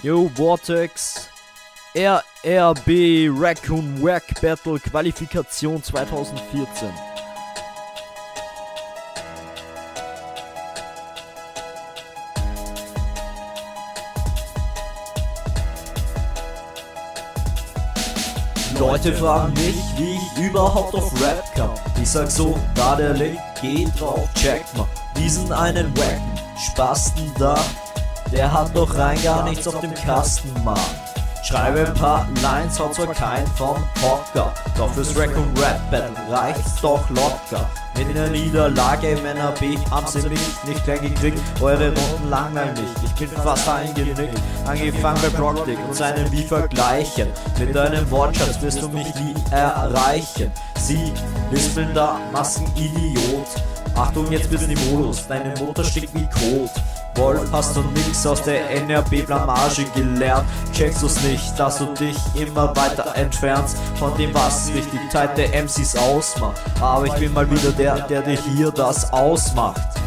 Yo, Vortex. RRB Raccoon Wack Battle Qualifikation 2014. Leute fragen mich, wie ich überhaupt auf Rap kam. Ich sag so, da der Link, geht drauf, check mal. Diesen einen Wacken, Spasten da, der hat doch rein gar nichts auf dem Kasten, Mann. Schreibe ein paar Lines, haut zwar kein vom Hocker, doch fürs Rack und Rap Battle reicht's doch locker. Mit einer Niederlage im NRB haben sie mich nicht klein gekriegt, eure Runden langweilen mich, ich bin fast eingenickt. Angefangen bei Brockdick und seinen wie vergleichen, mit deinem Wortschatz wirst du mich nie erreichen. Sie lispeln da Massenidiot, Achtung jetzt bist du im Modus, deine Mutter stinkt wie Kot. Wolf, hast du nix aus der NRB-Blamage gelernt? Checkst du's nicht, dass du dich immer weiter entfernst von dem, was richtig Zeit der MCs ausmacht? Aber ich bin mal wieder der, der dir hier das ausmacht.